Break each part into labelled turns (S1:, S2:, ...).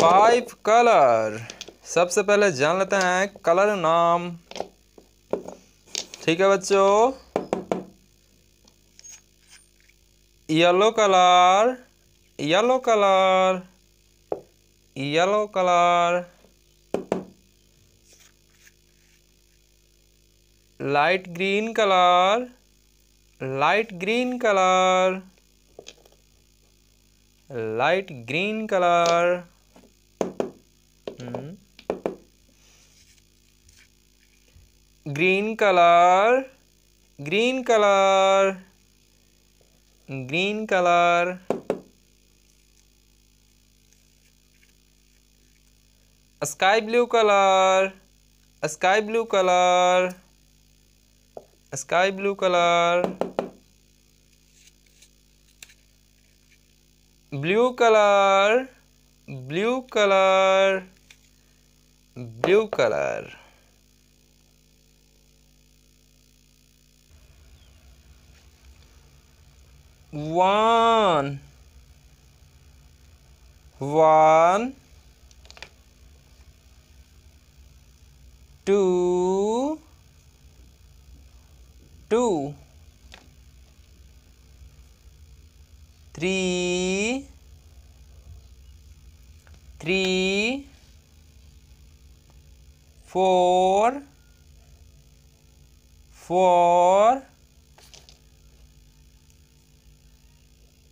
S1: Five colour सबसे पहले जान लेते हैं कलर नाम। ठीक है बच्चों? Yellow colour yellow colour yellow colour light green colour light green colour light green colour green colour green colour green colour. Sky blue colour, sky blue colour, sky blue colour. Blue colour blue colour blue colour. One. One. Two. Two. Three. Three. Four. Four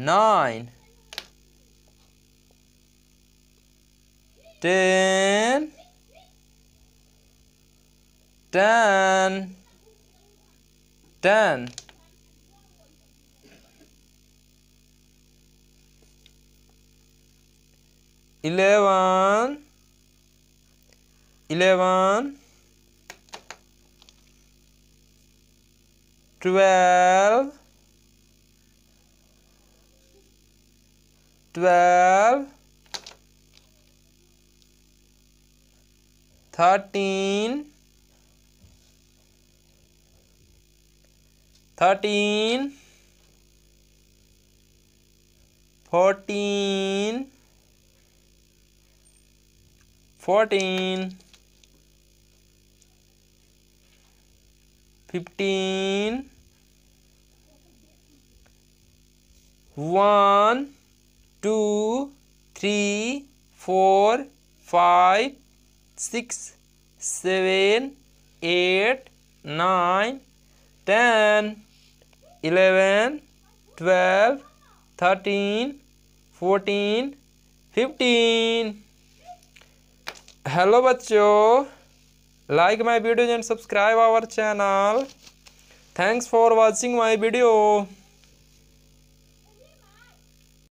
S1: nine. Ten ten ten eleven. Eleven. Twelve twelve thirteen thirteen fourteen fourteen fifteen one two three four five six seven eight nine ten eleven twelve thirteen fourteen fifteen hello बच्चों like my videos and subscribe our channel thanks for watching my video